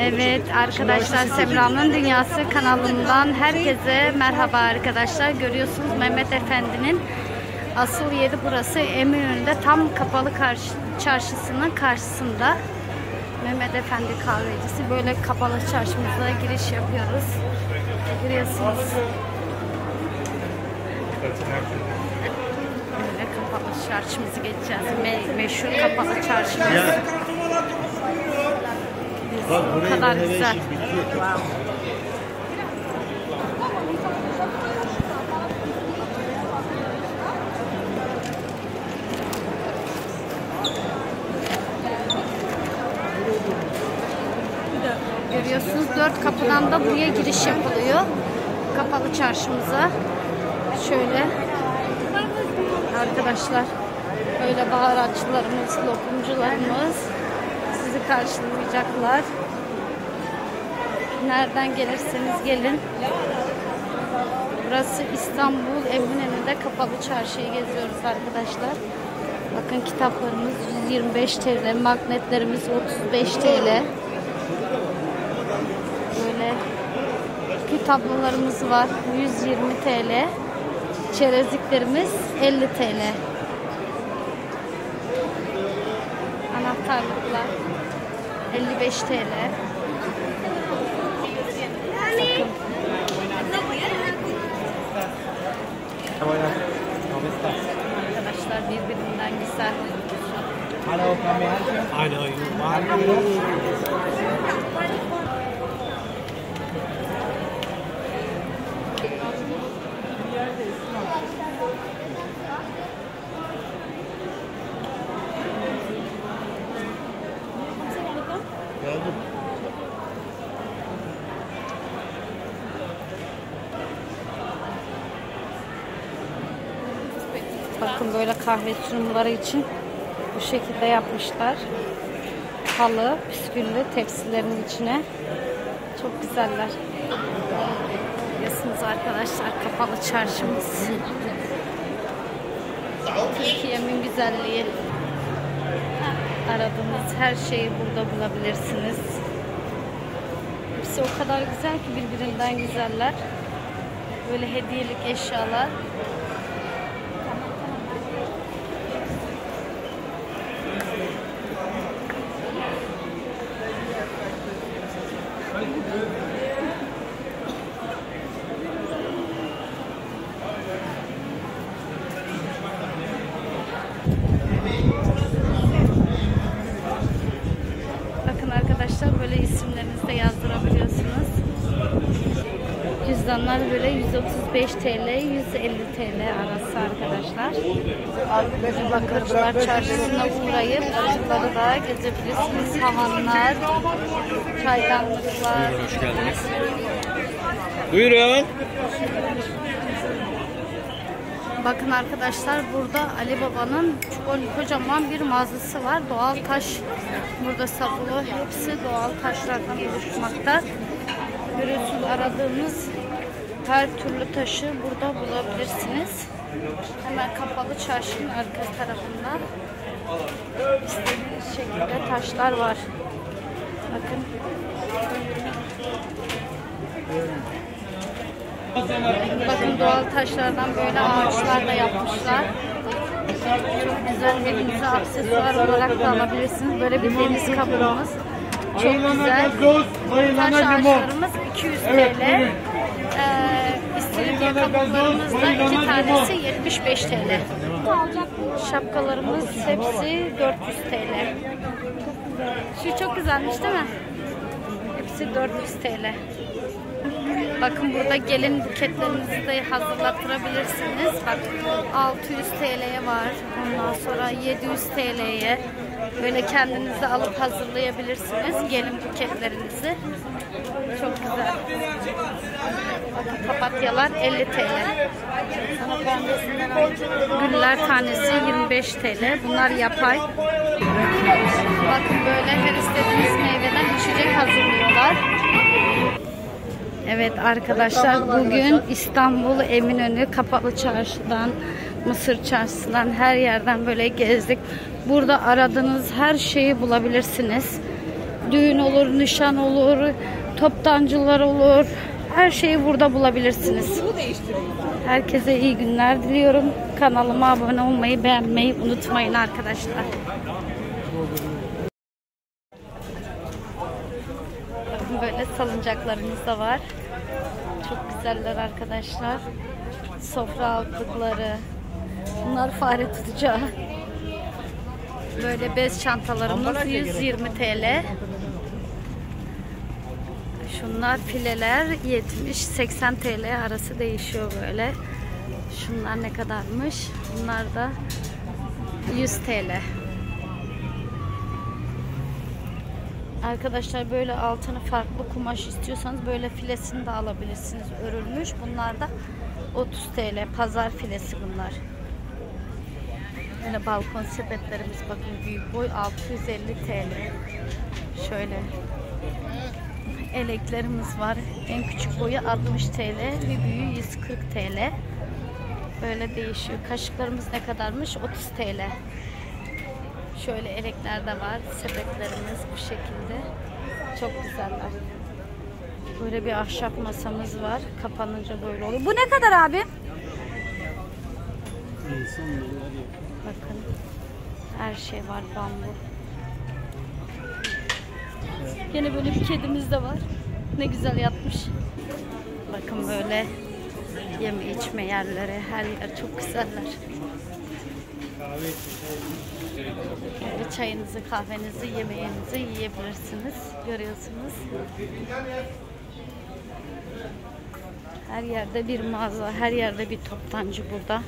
Evet arkadaşlar Semra'nın Dünyası kanalından herkese merhaba arkadaşlar. Görüyorsunuz Mehmet Efendi'nin asıl yeri burası Eminönü'nde tam kapalı karşı, çarşısının karşısında. Mehmet Efendi kahvecisi. Böyle kapalı çarşımıza giriş yapıyoruz. Görüyorsunuz. Böyle kapalı çarşımızı geçeceğiz. Me meşhur kapalı çarşımız. O kadar güzel. Görüyorsunuz dört kapıdan da buraya giriş yapılıyor. Kapalı çarşımıza. Şöyle arkadaşlar böyle baharatçılarımız, lokumcularımız sizi karşılayacaklar. Nereden gelirseniz gelin. Burası İstanbul Eminönü'nde kapalı çarşıyı geziyoruz arkadaşlar. Bakın kitaplarımız 125 TL, magnetlerimiz 35 TL. Böyle kitaplarımız var 120 TL. Çerezliklerimiz 50 TL. Anahtarlıklar 55 TL. Arkadaşlar birbirinden güzel. Bakın böyle kahve sunumları için bu şekilde yapmışlar. Halı, püsküllü tepsilerin içine. Çok güzeller. Biliyorsunuz arkadaşlar kapalı çarşımız. Türkiye'min güzelliği. Aradığınız her şeyi burada bulabilirsiniz. Hepsi o kadar güzel ki birbirinden güzeller. Böyle hediyelik eşyalar. Bakın arkadaşlar böyle isimlerinizi de yazdırabiliyorsunuz. Cüzdanlar böyle 135 TL, 150 TL arası arkadaşlar. Bakırcılar çarşısına uğrayıp acıları da gezebilirsiniz. Havanlar, çaydanlıklar. Hoş geldiniz. Buyurun. Bakın arkadaşlar burada Ali Baba'nın kocaman bir mağazası var. Doğal taş burada satılıyor. Hepsi doğal taşlardan oluşmakta. Görüyorsunuz aradığınız her türlü taşı burada bulabilirsiniz. Hemen kapalı çarşının arka tarafında istediğiniz şekilde taşlar var. Bakın. Bakın doğal taşlardan böyle ağaçlar da yapmışlar. Çok güzel evinize aksesuar olarak da alabilirsiniz. Böyle bir deniz kabuğumuz. Çok güzel. Taş ağaçlarımız 200 TL. Ee, istiridye kabuklarımız da iki tanesi 75 TL. Şapkalarımız hepsi 400 TL. Şu çok güzelmiş değil mi? Hepsi 400 TL. Bakın burada gelin buketlerinizi de hazırlattırabilirsiniz. Bak 600 TL'ye var. Ondan sonra 700 TL'ye. Böyle kendinize alıp hazırlayabilirsiniz gelin buketlerinizi. Çok güzel. Bakın papatyalar 50 TL. Güller tanesi 25 TL. Bunlar yapay. Bakın böyle her istediğiniz meyveden içecek hazırlıyorlar. Evet arkadaşlar bugün İstanbul Eminönü Kapalı Çarşı'dan Mısır Çarşısı'ndan her yerden böyle gezdik. Burada aradığınız her şeyi bulabilirsiniz. Düğün olur, nişan olur, toptancılar olur. Her şeyi burada bulabilirsiniz. Herkese iyi günler diliyorum. Kanalıma abone olmayı, beğenmeyi unutmayın arkadaşlar. Bakın böyle salıncaklarımız da var. Çok güzeller arkadaşlar. Sofra altlıkları. Bunlar fare tutacağı. Böyle bez çantalarımız 120 TL. Şunlar fileler 70-80 TL arası değişiyor böyle. Şunlar ne kadarmış? Bunlar da 100 TL. Arkadaşlar böyle altını farklı kumaş istiyorsanız böyle filesini de alabilirsiniz. Örülmüş. Bunlar da 30 TL. Pazar filesi bunlar. Böyle balkon sepetlerimiz bakın büyük boy 650 TL. Şöyle eleklerimiz var. En küçük boyu 60 TL, bir büyüğü 140 TL. Böyle değişiyor. Kaşıklarımız ne kadarmış? 30 TL. Şöyle elekler de var. Sepetlerimiz bu şekilde. Çok güzeller. Böyle bir ahşap masamız var. Kapanınca böyle oluyor. Bu ne kadar abi? Bakın. Her şey var bambu. Yine böyle bir kedimiz de var. Ne güzel yatmış. Bakın böyle yeme içme yerleri. Her yer çok güzeller. Böyle çayınızı, kahvenizi, yemeğinizi yiyebilirsiniz. Görüyorsunuz. Her yerde bir mağaza, her yerde bir toptancı burada.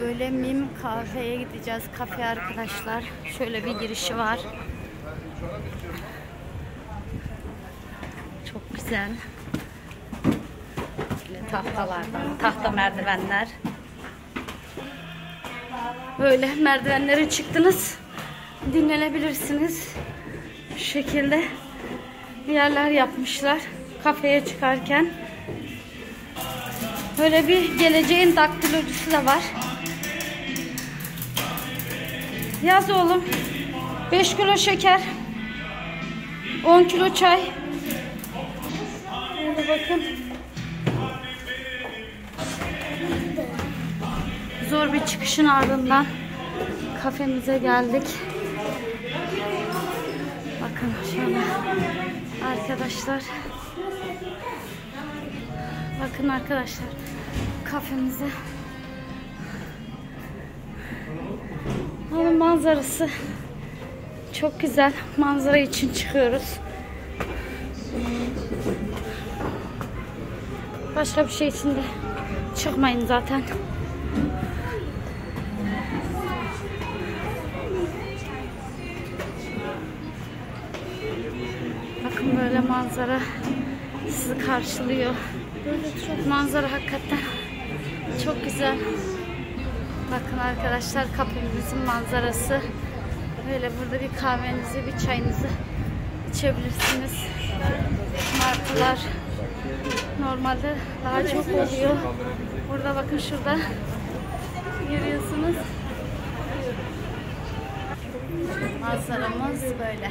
Böyle Mim kahveye gideceğiz. Kafe arkadaşlar. Şöyle bir girişi var. Çok güzel. Tahtalardan, tahta merdivenler. Böyle merdivenlere çıktınız. Dinlenebilirsiniz. Şu şekilde yerler yapmışlar. Kafeye çıkarken. Böyle bir geleceğin daktilocisi de var. Yaz oğlum. 5 kilo şeker. 10 kilo çay. Böyle bakın. Zor bir çıkışın ardından kafemize geldik. Bakın şöyle arkadaşlar. Bakın arkadaşlar kafemize. Onun manzarası çok güzel. Manzara için çıkıyoruz. Başka bir şey için de çıkmayın zaten. Bakın böyle manzara sizi karşılıyor. Manzara hakikaten çok güzel. Bakın arkadaşlar kapımızın manzarası. Böyle burada bir kahvenizi, bir çayınızı içebilirsiniz. Martılar normalde daha çok oluyor. Burada bakın şurada görüyorsunuz. Manzaramız böyle.